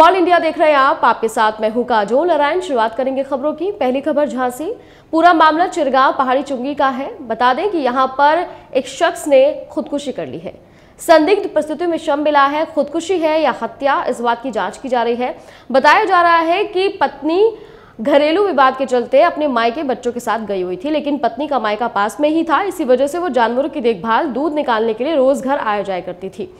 World India देख रहे हैं आप। आपके साथ मैं हूँ काजोल नारायण शुरुआत करेंगे खबरों की। पहली खबर झांसी। पूरा मामला चिरगांव पहाड़ी चुंगी का है। बता दें कि यहाँ पर एक शख्स ने खुदकुशी कर ली है। संदिग्ध परिस्थितियों में शम मिला है। खुदकुशी है या हत्या, इस बात की जाँच की जा रही है। बताया जा रहा है कि पत्नी घरेलू विवाद के चलते अपने मायके बच्चों के साथ गई हुई थी, लेकिन पत्नी का मायका पास में ही था। इसी वजह से वो जानवरों की देखभाल दूध निकालने के लिए रोज घर आया जाया करती थी।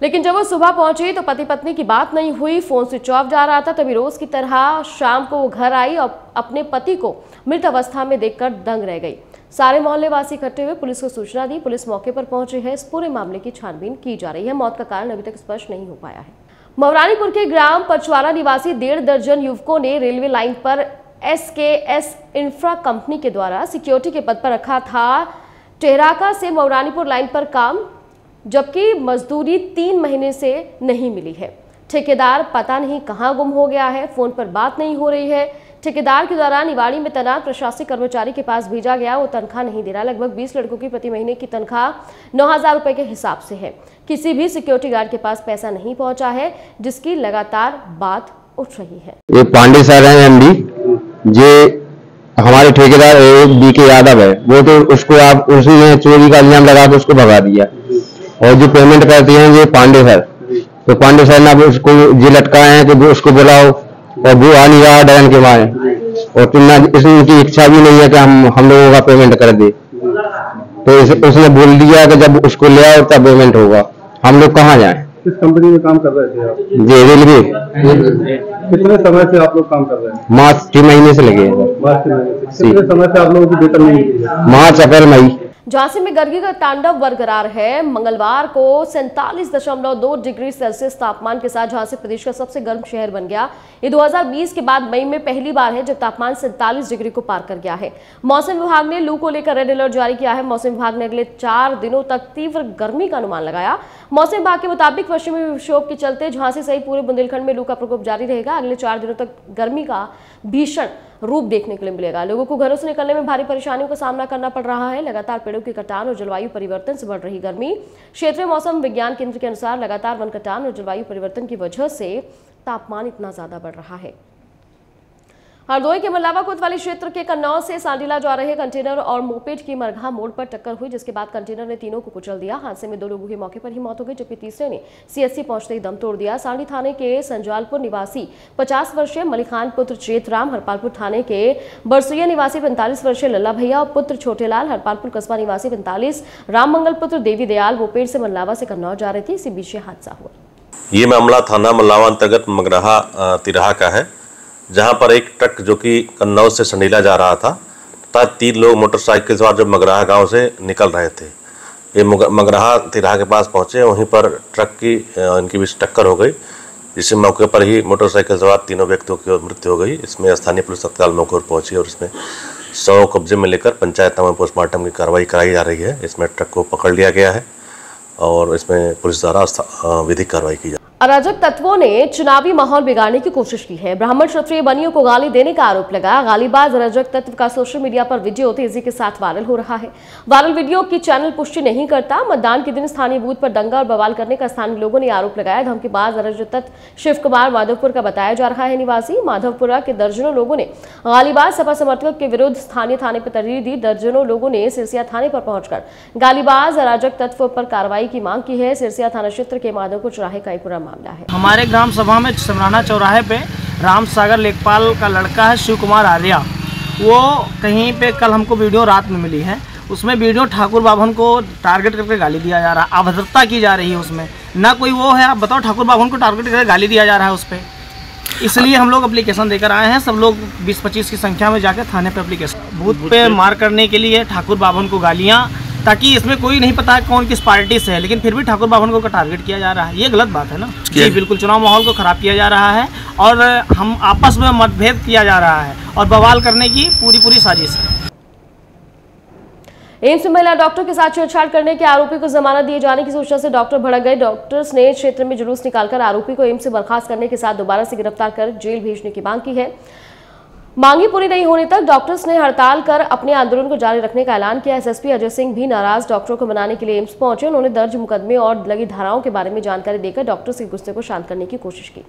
लेकिन जब वो सुबह पहुँची तो पति पत्नी की बात नहीं हुई, फ़ोन स्विच ऑफ़ जा रहा था, तभी रोज की तरह शाम को वो घर आई और अपने पति को मृत अवस्था में देखकर दंग रह गई। सारे मोहल्ले वासी इकट्ठे हुए, पुलिस को सूचना दी, पुलिस मौके पर पहुँची है। इस पूरे मामले की छानबीन की जा रही है। मौत का कारण अभी तक स्पष्ट नहीं हो पाया है। मौरानीपुर के ग्राम पचवारा निवासी डेढ़ दर्जन युवकों ने रेलवे लाइन पर S K S infra company के द्वारा सिक्योरिटी के पद पर रखा था। टेहराका से मौरानीपुर लाइन पर काम जबकि मजदूरी तीन महीने से नहीं मिली है। ठेकेदार पता नहीं कहाँ गुम हो गया है, फ़ोन पर बात नहीं हो रही है। ठेकेदार के द्वारा निवाड़ी में तैनात प्रशासनिक कर्मचारी के पास भेजा गया, वो तनख्वाह नहीं दे रहा। लगभग 20 लड़कों की प्रति महीने की तनख्वाह नौ हज़ार रुपए के हिसाब से है। किसी भी सिक्योरिटी गार्ड के पास पैसा नहीं पहुँचा है, जिसकी लगातार बात उठ रही है। ये पांडे सर हैं एमडी जे हमारे ठेकेदार बी के यादव है। वो तो उसको आप उसने चोरी का इल्ज़ाम लगा के उसको भगा दिया। और जो पेमेंट करते हैं ये पांडे सर। तो पांडे सर ने अब उसको ये लटकाए हैं कि वो उसको बुलाओ और वो आ नहीं रहा डरन के मारे। और तुम ना इसमें उनकी इच्छा भी नहीं है कि हम हम लोगों का पेमेंट कर दे। तो इस, उसने बोल दिया कि जब उसको ले आओ तब पेमेंट होगा। हम लोग कहाँ जाए? किस कंपनी में काम कर रहे थे आप? जी रेलवे कितने समय से आप लोग काम कर रहे हैं? मार्च के महीने से लगे हैं। मार्च के महीने से। कितने समय से आप लोगों की वेतन नहीं मार्च अप्रैल मई। झांसी में गर्मी का तांडव बरकरार है। मंगलवार को सैंतालीस दशमलव दो डिग्री सेल्सियस तापमान के साथ झांसी प्रदेश का सबसे गर्म शहर बन गया। ये 2020 के बाद मई में पहली बार है जब तापमान सैंतालीस डिग्री को पार कर गया है। मौसम विभाग ने लू को लेकर रेड अलर्ट जारी किया है। मौसम विभाग ने अगले चार दिनों तक तीव्र गर्मी का अनुमान लगाया। मौसम विभाग के मुताबिक पश्चिमी विक्षोभ के चलते झांसी सहित पूरे बुंदेलखंड में लू का प्रकोप जारी रहेगा। अगले चार दिनों तक गर्मी का भीषण रूप देखने के लिए मिलेगा। लोगों को घरों से निकलने में भारी परेशानियों का सामना करना पड़ रहा है। लगातार पेड़ों की कटान और जलवायु परिवर्तन से बढ़ रही गर्मी। क्षेत्रीय मौसम विज्ञान केंद्र के अनुसार लगातार वन कटान और जलवायु परिवर्तन की वजह से तापमान इतना ज़्यादा बढ़ रहा है। हरदोई के मल्लावा कोतवाली क्षेत्र के कन्नौज से सांडीला जा रहे कंटेनर और मोपेट की मरघा मोड़ पर टक्कर हुई, जिसके बाद कंटेनर ने तीनों को कुचल दिया। हादसे में दो लोगों की मौके पर ही मौत हो गई, जबकि तीसरे ने सीएससी पहुँचते ही दम तोड़ दिया। सांडी थाने के संजालपुर निवासी 50 वर्षीय मलिखान पुत्र चेतराम हरपालपुर थाने के बरसुया निवासी पैंतालीस वर्षीय लल्ला भैया और पुत्र छोटेलाल, हरपालपुर कस्बा निवासी पैंतालीस, राम मंगल पुत्र देवी दयाल मोपेड से मल्लावा से कन्नौज जा रहे थे। इसी बीच हादसा हुआ। ये मामला थाना मल्लावा अंतर्गत मगरहा तिराहा का है। जहाँ पर एक ट्रक जो कि कन्नौज से संडीला जा रहा था, तथा तीन लोग मोटरसाइकिल सवार जो मगरहा गाँव से निकल रहे थे। ये मुग- मगरहा तिराहा के पास पहुँचे, वहीं पर ट्रक की इनकी बीच टक्कर हो गई, जिससे मौके पर ही मोटरसाइकिल सवार तीनों व्यक्तियों की मृत्यु हो गई। इसमें स्थानीय पुलिस तत्काल मौके पर पहुँची और इसमें सौ कब्जे में लेकर पंचायत में पोस्टमार्टम की कार्रवाई कराई जा रही है। इसमें ट्रक को पकड़ लिया गया है और इसमें पुलिस द्वारा विधिक कार्रवाई की जा अराजक तत्वों ने चुनावी माहौल बिगाड़ने की कोशिश की है। ब्राह्मण क्षत्रिय बनियों को गाली देने का आरोप लगा। गालीबाज अराजक तत्व का सोशल मीडिया पर वीडियो तेज़ी के साथ वायरल हो रहा है। वायरल वीडियो की चैनल पुष्टि नहीं करता। मतदान के दिन स्थानीय बूथ पर दंगा और बवाल करने का स्थानीय लोगों ने आरोप लगाया। धमकीबाज अराजक तत्व शिव कुमार माधवपुर का बताया जा रहा है। निवासी माधवपुरा के दर्जनों लोगों ने गालीबाज सपा समर्थकों के विरुद्ध स्थानीय थाने पर तहरीर दी। दर्जनों लोगों ने सिरसिया थाने पर पहुंचकर गालीबाज अराजक तत्व पर कार्रवाई की मांग की है। सिरसिया थाना क्षेत्र के माधवपुर चौराहे का एक मामला है। हमारे ग्राम सभा में समराना चौराहे पे राम सागर लेखपाल का लड़का है शिव कुमार आर्या। वो कहीं पे कल हमको वीडियो रात में मिली है। उसमें वीडियो ठाकुर बाभन को टारगेट करके गाली दिया जा रहा है अभद्रता की जा रही है उसमें। ना कोई वो है आप बताओ ठाकुर बाभन को टारगेट करके गाली दिया जा रहा है उस पर इसलिए हम लोग अप्लीकेशन देकर आए हैं सब लोग 20-25 की संख्या में जाकर थाने पे अप्लीकेशन बूथ पे मार करने के लिए ठाकुर बाभन को गालियाँ ताकि इसमें कोई नहीं पता है कौन किस पार्टी से है लेकिन फिर भी ठाकुर बाभन को टारगेट किया जा रहा है। ये गलत बात है ना? जी बिल्कुल चुनाव माहौल को खराब किया जा रहा है और हम आपस में मतभेद किया जा रहा है और बवाल करने की पूरी पूरी साजिश है। एम्स में महिला डॉक्टर के साथ छेड़छाड़ करने के आरोपी को जमानत दिए जाने की सूचना से डॉक्टर भड़क गए। डॉक्टर्स ने क्षेत्र में जुलूस निकालकर आरोपी को एम्स से बर्खास्त करने के साथ दोबारा से गिरफ़्तार कर जेल भेजने की मांग की है। मांगी पूरी नहीं होने तक डॉक्टर्स ने हड़ताल कर अपने आंदोलन को जारी रखने का ऐलान किया। एसएसपी अजय सिंह भी नाराज़ डॉक्टरों को मनाने के लिए एम्स पहुँचे। उन्होंने दर्ज मुकदमे और लगी धाराओं के बारे में जानकारी देकर डॉक्टर्स के गुस्से को शांत करने की कोशिश की।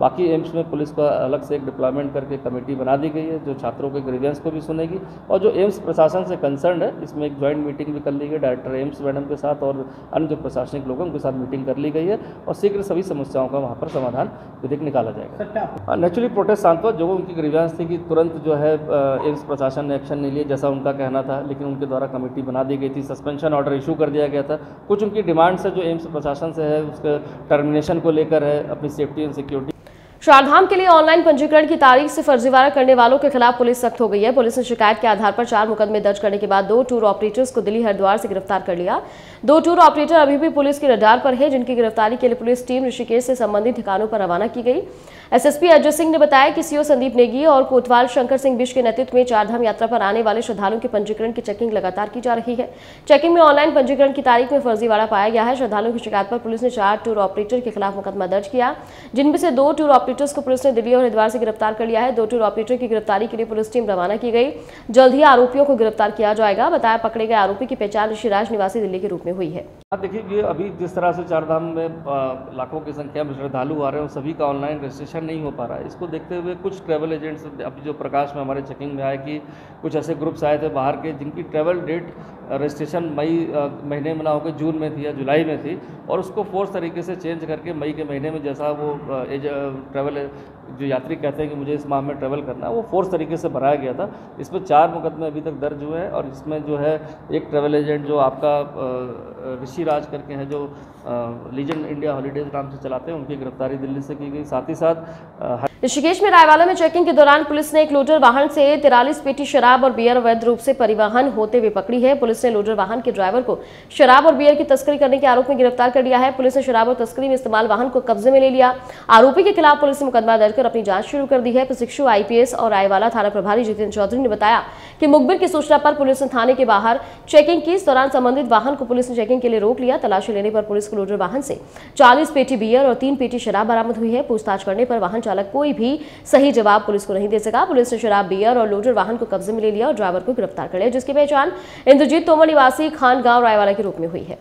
बाकी एम्स में पुलिस को अलग से एक डिप्लॉयमेंट करके कमेटी बना दी गई है जो छात्रों के ग्रीवियंस को भी सुनेगी और जो एम्स प्रशासन से कंसर्न है इसमें एक ज्वाइंट मीटिंग भी कर ली गई डायरेक्टर एम्स मैडम के साथ और अन्य जो प्रशासनिक लोग हैं उनके साथ मीटिंग कर ली गई है और शीघ्र सभी समस्याओं का वहाँ पर समाधान विधिक निकाला जाएगा। नेचुरली प्रोटेस्ट शांत हुआ जो उनकी ग्रीवियंस थी कि तुरंत जो है एम्स प्रशासन ने एक्शन नहीं लिया जैसा उनका कहना था लेकिन उनके द्वारा कमेटी बना दी गई थी सस्पेंशन ऑर्डर इशू कर दिया गया था। कुछ उनकी डिमांड्स है जो एम्स प्रशासन से है उसके टर्मिनेशन को लेकर है अपनी सेफ्टी एंड सिक्योरिटी चारधाम के लिए ऑनलाइन पंजीकरण की तारीख से फर्जीवाड़ा करने वालों के खिलाफ पुलिस सख्त हो गई है। पुलिस ने शिकायत के आधार पर चार मुकदमे दर्ज करने के बाद दो टूर ऑपरेटर्स को दिल्ली हरिद्वार से गिरफ़्तार कर लिया। दो टूर ऑपरेटर अभी भी पुलिस के रडार पर है, जिनकी गिरफ्तारी के लिए पुलिस टीम ऋषिकेश से संबंधित ठिकानों पर रवाना की गई। एसएसपी अजय सिंह ने बताया कि सीओ संदीप नेगी और कोतवाल शंकर सिंह बिश के नेतृत्व में चारधाम यात्रा पर आने वाले श्रद्धालुओं के पंजीकरण की चेकिंग लगातार की जा रही है। चेकिंग में ऑनलाइन पंजीकरण की तारीख में फर्जीवाड़ा पाया गया है। श्रद्धालुओं की शिकायत पर पुलिस ने चार टूर ऑपरेटर के खिलाफ मुकदमा दर्ज किया। जिनमें से दो टूर ऑपरेटर्स को पुलिस ने दिल्ली और हरिद्वार से गिरफ़्तार कर लिया है। दो टूर ऑपरेटर की गिरफ्तारी के लिए पुलिस टीम रवाना की गई। जल्द ही आरोपियों को गिरफ़्तार किया जाएगा। बताया पकड़े गए आरोपी की पहचान ऋषिराज निवासी दिल्ली के रूप में हुई है। देखिए अभी जिस तरह से चारधाम में लाखों की संख्या में श्रद्धालु आ रहे हैं सभी का ऑनलाइन रजिस्ट्रेशन नहीं हो पा रहा है। इसको देखते हुए कुछ ट्रैवल एजेंट्स अभी जो प्रकाश में हमारे चेकिंग में आए कि कुछ ऐसे ग्रुप्स आए थे बाहर के जिनकी ट्रैवल डेट रजिस्ट्रेशन मई महीने में ना होकर जून में थी या जुलाई में थी और उसको फोर्स तरीके से चेंज करके मई के महीने में जैसा वो ट्रैवल जो यात्री कहते हैं कि मुझे इस माह में ट्रैवल करना है, वो फोर्स तरीके से भराया गया था। इसमें चार मुकदमे अभी तक दर्ज हुए हैं और इसमें जो है एक ट्रैवल एजेंट जो आपका ऋषि राज करके हैं जो लीजेंड इंडिया हॉलीडेज नाम से चलाते हैं, उनकी गिरफ्तारी दिल्ली से की गई। साथ ही साथ ऋषिकेश में रायवाला में चेकिंग के दौरान पुलिस ने एक लोडर वाहन से तिरालीस पेटी शराब और बियर अवैध रूप से परिवहन होते हुए पकड़ी है। पुलिस ने लोडर वाहन के ड्राइवर को शराब और बियर की तस्करी करने के आरोप में गिरफ़्तार कर लिया है। पुलिस ने शराब और तस्करी में इस्तेमाल वाहन को कब्जे में ले लिया। आरोपी के खिलाफ पुलिस ने मुकदमा दर्ज कर अपनी जाँच शुरू कर दी है। प्रशिक्षु आईपीएस और रायवाला थाना प्रभारी जितेंद्र चौधरी ने बताया कि मुखबिर की सूचना पर पुलिस ने थाने के बाहर चेकिंग की। इस दौरान संबंधित वाहन को पुलिस ने चेकिंग के लिए रोक लिया। तलाशी लेने पर पुलिस को लोडर वाहन से चालीस पेटी बियर और तीन पेटी शराब बरामद हुई है। पूछताछ करने पर वाहन चालक कोई भी सही जवाब पुलिस को नहीं दे सका। पुलिस ने शराब बियर और लोडर वाहन को कब्जे में ले लिया और ड्राइवर को गिरफ़्तार कर लिया, जिसकी पहचान इंद्रजीत तोमर निवासी खान गाँव रायवाला के रूप में हुई है।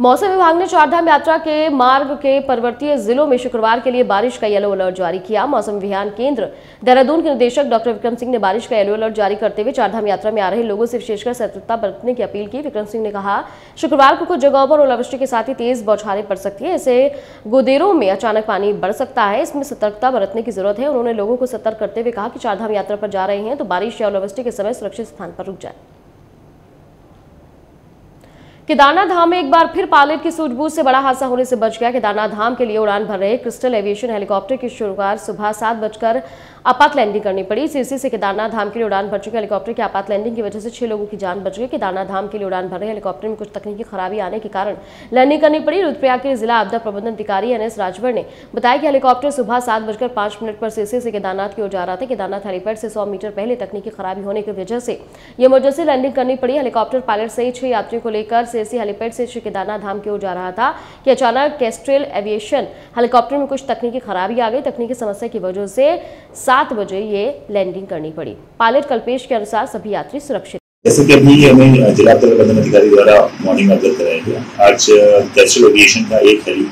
मौसम विभाग ने चारधाम यात्रा के मार्ग के पर्वतीय जिलों में शुक्रवार के लिए बारिश का येलो अलर्ट जारी किया। मौसम विज्ञान केंद्र देहरादून के निदेशक डॉक्टर विक्रम सिंह ने बारिश का येलो अलर्ट जारी करते हुए चारधाम यात्रा में आ रहे लोगों से विशेषकर सतर्कता बरतने की अपील की। विक्रम सिंह ने कहा, शुक्रवार को कुछ जगहों पर ओलावृष्टि के साथ ही तेज बौछारें पड़ सकती है। इसे गोदेरों में अचानक पानी बढ़ सकता है, इसमें सतर्कता बरतने की ज़रूरत है। उन्होंने लोगों को सतर्क करते हुए कहा कि चारधाम यात्रा पर जा रहे हैं तो बारिश या ओलावृष्टि के समय सुरक्षित स्थान पर रुक जाए। केदारनाथ धाम में एक बार फिर पायलट की सूझबूझ से बड़ा हादसा होने से बच गया। केदारनाथ धाम के लिए उड़ान भर रहे क्रिस्टल एविएशन हेलीकॉप्टर की शुरुआत सुबह सात बजकर आपात लैंडिंग करनी पड़ी। सिरसी से केदारनाथ धाम के लिए उड़ान भर चुके हेलीकॉप्टर की आपात लैंडिंग की वजह से छह लोगों की जान बच गई। केदारनाथ धाम के लिए उड़ान भर रहे हेलीकॉप्टर में कुछ तकनीकी खराबी आने के कारण लैंडिंग करनी पड़ी। रुद्रप्रयाग के जिला आपदा प्रबंधन अधिकारी एन एस राजभर ने बताया कि हेलीकॉप्टर सुबह सात बजकर पाँच मिनट पर सिरसी से केदारनाथ की ओर जा रहा था। केदारनाथ हेलीपैड से सौ मीटर पहले तकनीकी खराबी होने की वजह से इमरजेंसी लैंडिंग करनी पड़ी। हेलीकॉप्टर पायलट सहित छह यात्रियों को लेकर सिरसी हेलीपैड से श्री केदारनाथ धाम की ओर जा रहा था कि अचानक कैस्ट्रेल एविएशन हेलीकॉप्टर में कुछ तकनीकी खराबी आ गई। तकनीकी समस्या की वजह से सात बजे ये लैंडिंग करनी पड़ी। पायलट कल्पेश के अनुसार सभी यात्री सुरक्षित। जैसे कि अभी हमें जिला प्रबंधन अधिकारी द्वारा मॉर्निंग अवगत कराया गया, आज कैस्ट्रल एविएशन का एक हेली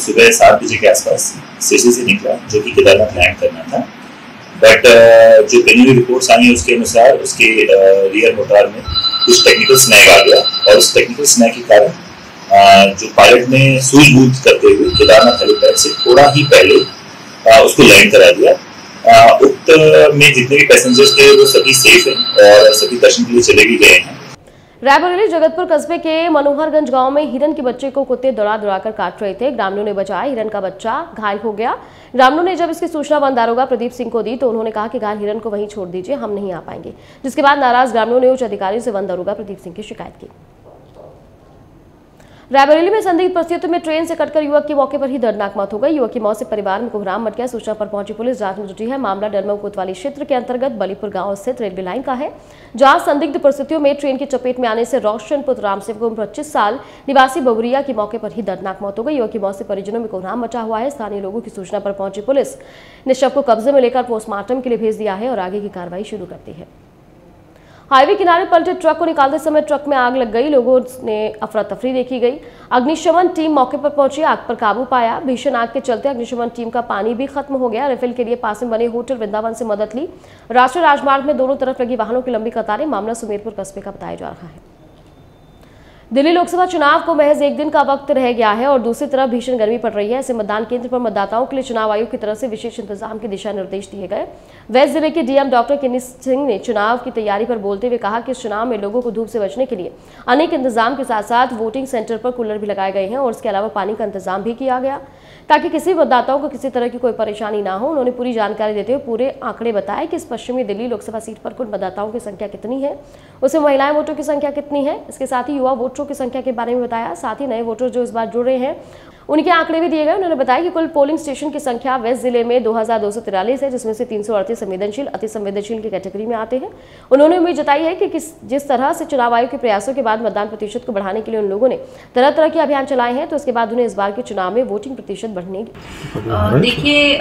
सुबह सात बजे के आसपास स्टेशन से निकला, जो कि केदारनाथ लैंड करना था। बट जो पेनी रिपोर्ट्स आई हैं उसके अनुसार उसके रियर मोटार में कुछ टेक्निकल स्नैग आ गया और उस टेक्निकल स्नैग के कारण जो पायलट ने सूझबूझ करते हुए केदारनाथ हेलीपैड से थोड़ा ही पहले उसको लैंड करा दिया। उक्त में जितने भी पैसेंजर्स थे, वो सभी सेफ़ हैं और सभी दर्शन के लिए चले भी गए हैं। रायबरेली जगतपुर कस्बे के मनोहरगंज गाँव में हिरन के बच्चे को कुत्ते दौड़ा दौड़ाकर काट रहे थे। ग्रामीणों ने बचाया, हिरन का बच्चा घायल हो गया। ग्रामीणों ने जब इसकी सूचना वन दारोगा प्रदीप सिंह को दी तो उन्होंने कहा कि घायल हिरन को वहीं छोड़ दीजिए, हम नहीं आ पाएँगे। जिसके बाद नाराज़ ग्रामीणों ने उच्च अधिकारियों से वन दारोगा प्रदीप सिंह की शिकायत की। रायबरेली में संदिग्ध परिस्थितियों में ट्रेन से कटकर युवक की मौके पर ही दर्दनाक मौत हो गई। युवक की मौत से परिवार में कोहराम मच गया। सूचना पर पहुँची पुलिस जाँच में जुटी है। मामला डरमऊ कोतवाली क्षेत्र के अंतर्गत बलीपुर गाँव स्थित रेलवे लाइन का है, जहाँ संदिग्ध परिस्थितियों में ट्रेन की चपेट में आने से रोशन पुत्र रामसेव उम्र पच्चीस साल, निवासी बबुरिया की मौके पर ही दर्दनाक मौत हो गई। युवक की मौत से परिजनों में कोहराम मचा हुआ है। स्थानीय लोगों की सूचना पर पहुँची पुलिस ने शव को कब्जे में लेकर पोस्टमार्टम के लिए भेज दिया है और आगे की कार्रवाई शुरू करती है। हाईवे किनारे पलटे ट्रक को निकालते समय ट्रक में आग लग गई। लोगों ने अफरा तफरी देखी गई। अग्निशमन टीम मौके पर पहुँची, आग पर काबू पाया। भीषण आग के चलते अग्निशमन टीम का पानी भी खत्म हो गया। रिफिल के लिए पास में बने होटल वृंदावन से मदद ली। राष्ट्रीय राजमार्ग में दोनों तरफ़ लगी वाहनों की लंबी कतारें। मामला सुमेरपुर कस्बे का बताया जा रहा है। दिल्ली लोकसभा चुनाव को महज एक दिन का वक्त रह गया है और दूसरी तरफ़ भीषण गर्मी पड़ रही है। ऐसे मतदान केंद्र पर मतदाताओं के लिए चुनाव आयोग की तरफ़ से विशेष इंतज़ाम के दिशा निर्देश दिए गए। वेस्ट ज़िले के डीएम डॉक्टर किन्नी सिंह ने चुनाव की तैयारी पर बोलते हुए कहा कि चुनाव में लोगों को धूप से बचने के लिए अनेक इंतज़ाम के साथ साथ वोटिंग सेंटर पर कूलर भी लगाए गए हैं और इसके अलावा पानी का इंतज़ाम भी किया गया। ताकि किसी मतदाताओं को किसी तरह की कोई परेशानी ना हो, उन्होंने पूरी जानकारी देते हुए पूरे आंकड़े बताए कि इस पश्चिमी दिल्ली लोकसभा सीट पर कुल मतदाताओं की संख्या कितनी है उसमें महिलाएँ वोटों की संख्या कितनी है, इसके साथ ही युवा वोटरों की संख्या के बारे में बताया। साथ ही नए वोटर जो इस बार जुड़ रहे हैं उनके आंकड़े भी दिए गए। उन्होंने बताया कि कुल पोलिंग स्टेशन की संख्या वेस्ट ज़िले में दो है जिसमें से तीन संवेदनशील अति संवेदनशील की कैटेगरी में आते हैं। उन्होंने उम्मीद जताई है कि किस जिस तरह से चुनाव आयोग के प्रयासों के बाद मतदान प्रतिशत को बढ़ाने के लिए उन लोगों ने तरह तरह के अभियान चलाए हैं तो उसके बाद उन्हें इस बार के चुनाव में वोटिंग प्रतिशत बढ़ने देखिए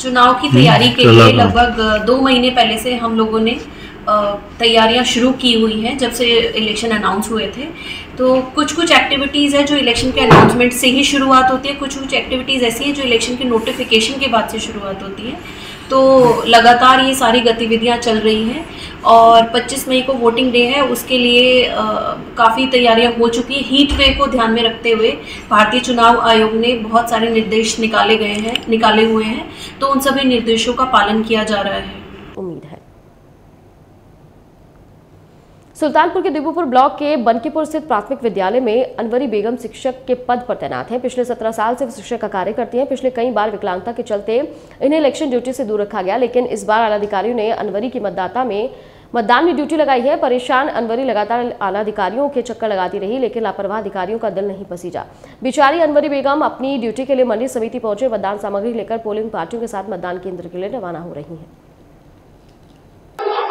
चुनाव की तैयारी के लिए लगभग दो महीने पहले से हम लोगों ने तैयारियाँ शुरू की हुई हैं जब से इलेक्शन अनाउंस हुए थे। तो कुछ कुछ एक्टिविटीज़ है जो इलेक्शन के अनाउंसमेंट से ही शुरुआत होती है। कुछ कुछ एक्टिविटीज़ ऐसी हैं जो इलेक्शन के नोटिफिकेशन के बाद से शुरुआत होती है। तो लगातार ये सारी गतिविधियाँ चल रही हैं और 25 मई को वोटिंग डे है। उसके लिए काफ़ी तैयारियाँ हो चुकी हैं। हीट वेव को ध्यान में रखते हुए भारतीय चुनाव आयोग ने बहुत सारे निर्देश निकाले गए हैं, निकाले हुए हैं। तो उन सभी निर्देशों का पालन किया जा रहा है। उम्मीद है। सुल्तानपुर के दिबूपुर ब्लॉक के बनकीपुर स्थित प्राथमिक विद्यालय में अनवरी बेगम शिक्षक के पद पर तैनात हैं। पिछले सत्रह साल से शिक्षक का कार्य करती हैं। पिछले कई बार विकलांगता के चलते इन्हें इलेक्शन ड्यूटी से दूर रखा गया, लेकिन इस बार आलाधिकारियों ने अनवरी की मतदाता में मतदान में ड्यूटी लगाई है। परेशान अनवरी लगातार आला अधिकारियों के चक्कर लगाती रही, लेकिन लापरवाह अधिकारियों का दिल नहीं पसीजा। बिचारी अनवरी बेगम अपनी ड्यूटी के लिए मंडी समिति पहुँचे। मतदान सामग्री लेकर पोलिंग पार्टियों के साथ मतदान केंद्र के लिए रवाना हो रही है।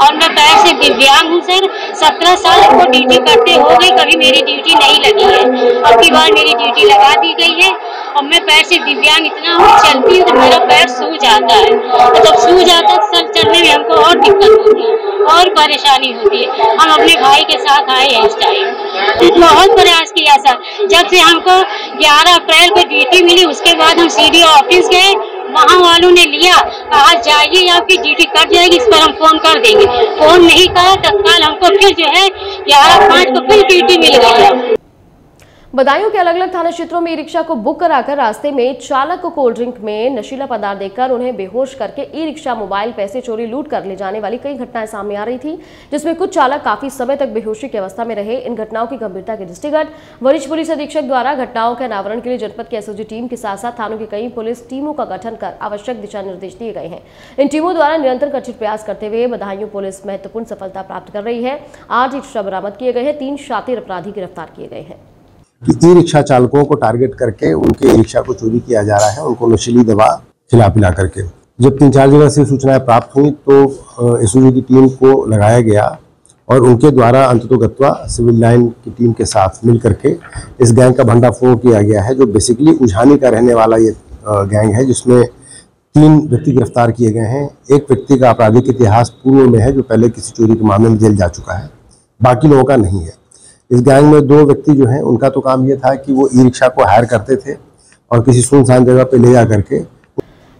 और मैं पैर से दिव्यांग हूँ, सर। सत्रह साल को ड्यूटी करते हो गई कभी मेरी ड्यूटी नहीं लगी है। अब की बार मेरी ड्यूटी लगा दी गई है और मैं पैर से दिव्यांग इतना हूँ, चलती हूँ तो मेरा पैर सू जाता है। तो जब सू जाता है, सर, चलने में हमको और दिक्कत होती है, और परेशानी होती है। हम अपने भाई के साथ आए हैं इस टाइम बहुत प्रयास किया, सर। जब से हमको ग्यारह अप्रैल को ड्यूटी मिली, उसके बाद हम सीडीओ ऑफ़िस गए। वहाँ वालों ने लिया। कहा, जाइए आपकी ड्यूटी कट जाएगी, इस पर हम फ़ोन कर देंगे। फ़ोन नहीं कहा, तत्काल हमको फिर जो है ग्यारह पाँच को फिर ड्यूटी मिल गई है। बदायूं के अलग अलग थाना क्षेत्रों में ई रिक्शा को बुक कराकर रास्ते में चालक को कोल्ड ड्रिंक में नशीला पदार्थ देकर उन्हें बेहोश करके ई रिक्शा मोबाइल, पैसे चोरी, लूट कर ले जाने वाली कई घटनाएँ सामने आ रही थी, जिसमें कुछ चालक काफ़ी समय तक बेहोशी की अवस्था में रहे। इन घटनाओं की गंभीरता के दृष्टिगत वरिष्ठ पुलिस अधीक्षक द्वारा घटनाओं के अनावरण के लिए जनपद की एसओजी टीम के साथ साथ थानों की कई पुलिस टीमों का गठन कर आवश्यक दिशा निर्देश दिए गए हैं। इन टीमों द्वारा निरंतर कथित प्रयास करते हुए बधाइयों पुलिस महत्वपूर्ण सफलता प्राप्त कर रही है। आठ रिक्शा बरामद किए गए हैं, तीन शातिर अपराधी गिरफ़्तार किए गए हैं। कि ई रिक्शा चालकों को टारगेट करके उनके ई रिक्शा को चोरी किया जा रहा है, उनको नशीली दवा खिला पिला करके। जब तीन चार जगह से सूचनाएँ प्राप्त हुई तो एस की टीम को लगाया गया और उनके द्वारा अंततोगत्वा सिविल लाइन की टीम के साथ मिल करके इस गैंग का भंडाफोड़ किया गया है, जो बेसिकली उझानी का रहने वाला ये गैंग है, जिसमें तीन व्यक्ति गिरफ़्तार किए गए हैं। एक व्यक्ति का आपराधिक इतिहास पूर्व में है, जो पहले किसी चोरी के मामले में जेल जा चुका है। बाकी लोगों का नहीं है। इस गैंग में दो व्यक्ति जो हैं, उनका तो काम ये था कि वो ई रिक्शा को हायर करते थे और किसी सुनसान जगह पे ले जा करके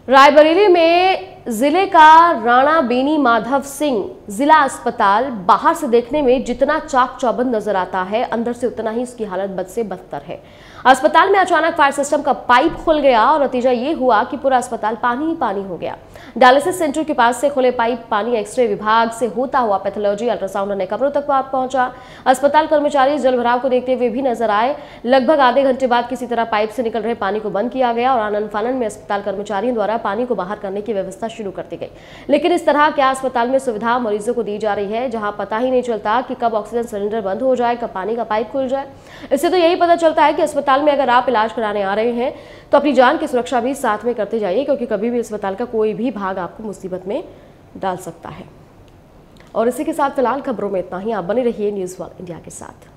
रायबरेली में ज़िले का राणा बेनी माधव सिंह जिला अस्पताल बाहर से देखने में जितना चाक चौबंद नज़र आता है, अंदर से उतना ही इसकी हालत बद से बदतर है। अस्पताल में अचानक फायर सिस्टम का पाइप खुल गया और नतीजा ये हुआ कि पूरा अस्पताल पानी ही पानी हो गया। डायलिसिस सेंटर के पास से खुले पाइप, पानी एक्सरे विभाग से होता हुआ पैथोलॉजी, अल्ट्रासाउंड अन्य कमरों तक पहुँचा। अस्पताल कर्मचारी जल भराव को देखते हुए भी नज़र आए। लगभग आधे घंटे बाद किसी तरह पाइप से निकल रहे पानी को बंद किया गया और आनंद फानन में अस्पताल कर्मचारियों द्वारा पानी को बाहर करने की व्यवस्था शुरू कर दी गई। लेकिन इस तरह क्या अस्पताल में सुविधा मरीजों को दी जा रही है, जहाँ पता ही नहीं चलता कि कब ऑक्सीजन सिलेंडर बंद हो जाए, कब पानी का पाइप खुल जाए। इससे तो यही पता चलता है कि अस्पताल में अगर आप इलाज कराने आ रहे हैं तो अपनी जान की सुरक्षा भी साथ में करते जाइए, क्योंकि कभी भी अस्पताल का कोई भी भाग आपको मुसीबत में डाल सकता है। और इसी के साथ फ़िलहाल खबरों में इतना ही। आप बने रहिए न्यूज़ वन इंडिया के साथ।